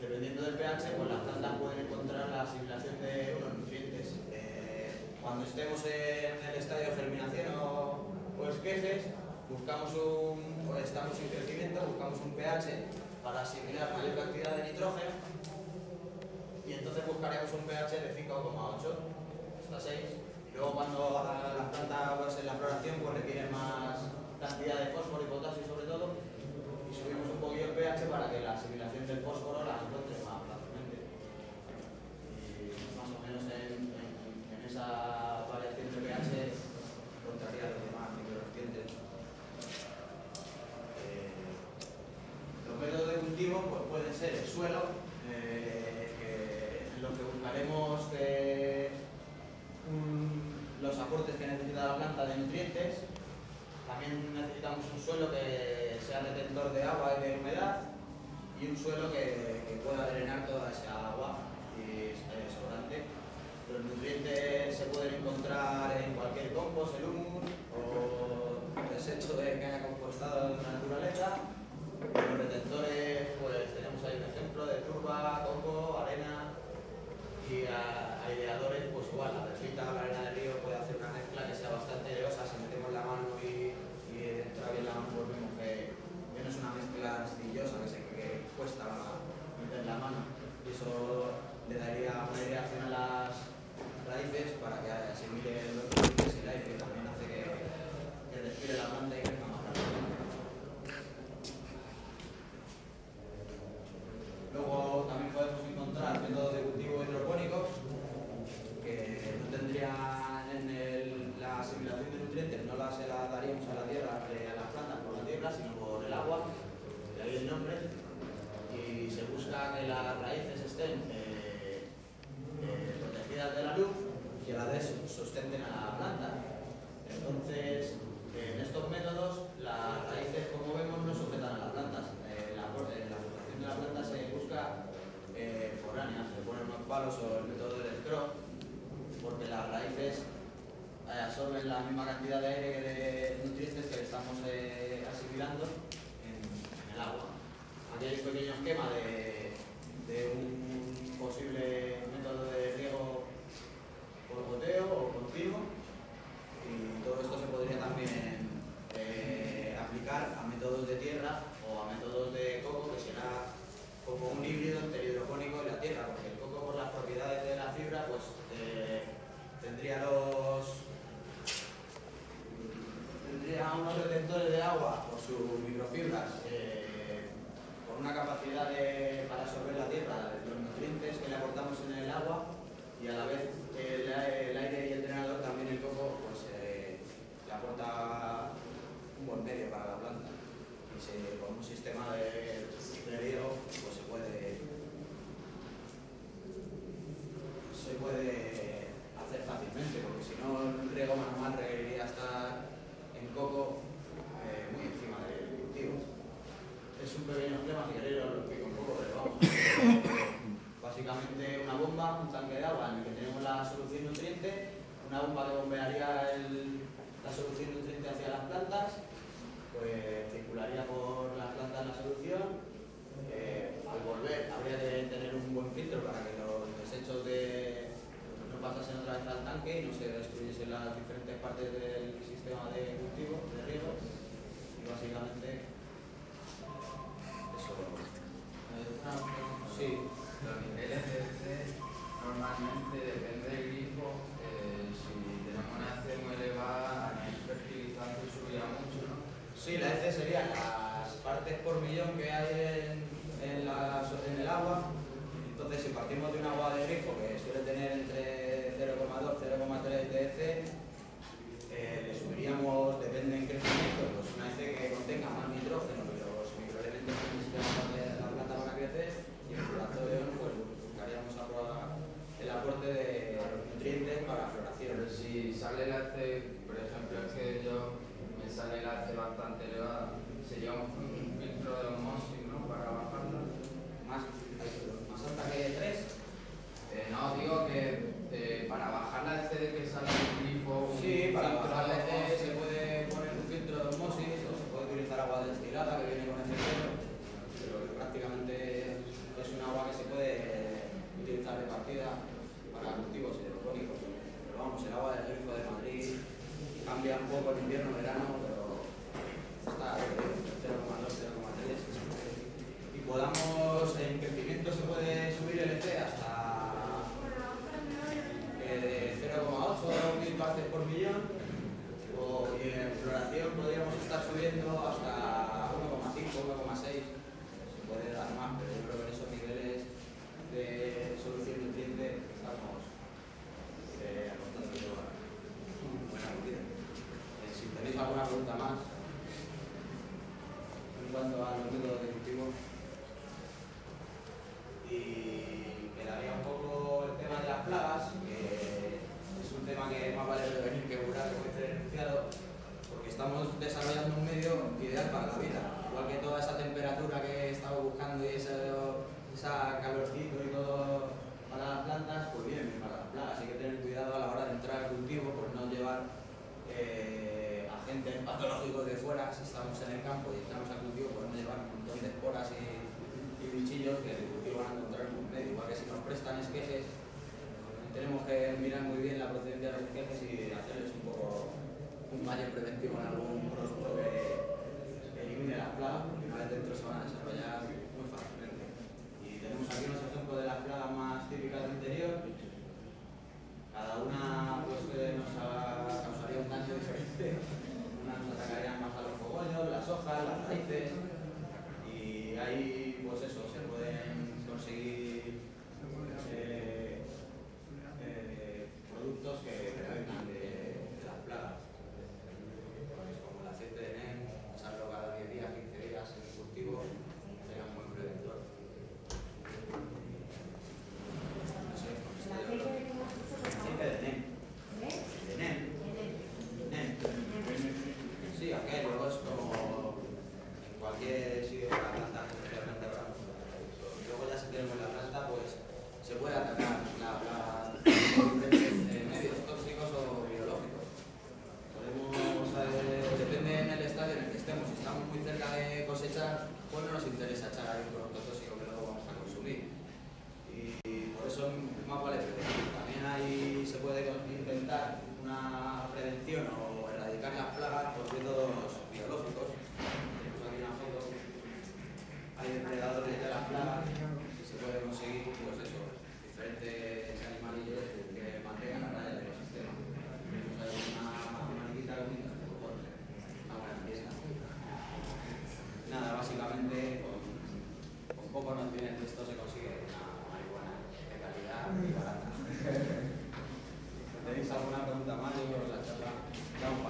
dependiendo del pH, pues las plantas pueden encontrar la asimilación de unos nutrientes. Eh, cuando estemos en el estadio de germinación o, esquejes, buscamos un, pues estamos en crecimiento, buscamos un pH para asimilar mayor cantidad de nitrógeno y entonces buscaríamos un pH de 5,8 hasta 6 y luego las plantas pues, en la floración pues requieren más cantidad de fósforo y potasio sobre todo y subimos un poquito el pH para que la asimilación del fósforo la encuentre más fácilmente. Y más o menos en, esa variación de pH encontraría los demás micronutrientes. Eh, los métodos de cultivo pues, pueden ser el suelo, eh, en lo que buscaremos los aportes que necesita la planta de nutrientes, también necesitamos un suelo que sea retentor de agua y de humedad y un suelo que, pueda drenar toda esa agua y sobrante. Los nutrientes se pueden encontrar en cualquier compost, el humus o desecho de que haya compostado en la naturaleza. Los retentores, pues tenemos ahí un ejemplo de turba, coco, arena y aireadores, pues igual, la verdita, la arena del río puede hacer una mezcla que sea bastante aireosa si metemos la mano y entra bien la mano, pues vemos que, no es una mezcla astillosa que, se, que cuesta meter la mano. Y eso le daría una aireación a las raíces para que asimile los nutrientes y el aire, que también hace que, que respire la planta y crezca más rápido. Luego también podemos encontrar métodos de cultivo hidropónicos que no tendrían en la asimilación de nutrientes, no la, se la daríamos a la tierra, eh, a las plantas por la tierra, sino por el agua, de ahí el nombre, y se busca que las raíces estén eh, eh, protegidas de la luz y a la vez sustenten a la planta. Entonces, en estos métodos, las raíces, como vemos, no sujetan a las plantas. la, la sujeción de la planta se busca foránea, se ponen unos palos o el método del scrop, porque las raíces eh, absorben la misma cantidad de aire de nutrientes que estamos eh, asimilando. Aquí hay un pequeño esquema de, un posible método de riego por goteo o continuo y todo esto se podría también eh, aplicar a métodos de tierra o a métodos de coco que será como un híbrido entre el hidropónico y la tierra, porque el coco por las propiedades de la fibra pues tendría los tendría unos detectores de agua por sus microfibras eh, con para absorber la tierra, los nutrientes que le aportamos en el agua y a la vez el, aire y el drenador también el coco pues eh, le aporta un buen medio para la planta. Y con un sistema de riego pues se puede se puede hacer fácilmente, porque si no el riego manual requeriría estar en coco eh, muy encima del cultivo. Es un pequeño esquema, si queréis lo explico un poco, pero vamos. Básicamente una bomba, un tanque de agua en el que tenemos la solución nutriente, una bomba que bombearía la solución nutriente hacia las plantas, pues circularía por las plantas la solución. Eh, al volver habría que tener un buen filtro para que los desechos de pasasen otra vez al tanque y no se destruyesen las diferentes partes del sistema de cultivo, de riego. Y básicamente sale la EC, por ejemplo, es que yo me sale la EC bastante elevada, sería un, filtro de osmosis, ¿no? Para bajarla. Más alta que 3? Eh, no, digo que eh, para bajar la EC que sale el grifo... Sí, para bajar la EC se puede poner un filtro de osmosis o se puede utilizar agua destilada que viene con ese pero que prácticamente es un agua que invierno, verano, pero está 0,2, 0,3. Y podamos, en crecimiento se puede subir el EC hasta eh, de 0,8 mil partes por millón, o, y en floración podríamos estar subiendo hasta 1,5, 1,6. Se puede dar más, pero yo creo que en esos niveles de solución nutriente estamos eh, apostando una buena medida. Eh, si tenéis más en cuanto a los métodos de cultivo. Y quedaría un poco el tema de las plagas, que es un tema que más vale prevenir que curar, como dice el enunciado, porque estamos desarrollando un medio ideal para la vida. Igual que toda esa temperatura que estamos buscando y esa calorcito y todo para las plantas, pues bien, para las plagas. Hay que tener cuidado a la hora de entrar al cultivo por no llevar patológicos de fuera si estamos en el campo y entramos al cultivo, por no llevar un montón de esporas y, bichillos que el cultivo van a encontrar en un medio. Igual que si nos prestan esquejes, tenemos que mirar muy bien la procedencia de los esquejes y hacerles un poco un mayor preventivo en algún producto y ahí pues eso, se pueden conseguir no nos interesa echar ahí un producto tóxico que luego vamos a consumir. Y, por eso más vale. También ahí se puede intentar una prevención o erradicar las plagas por métodos biológicos. Tenemos aquí una foto. Hay depredadores de las plagas que se puede conseguir, pues eso, diferentes animalillos que mantengan la raya del ecosistema. Tenemos ahí una, una poco no tienen esto se consigue una marihuana de calidad y mm. barata. ¿Tenéis alguna pregunta más? Yo creo que la charla da un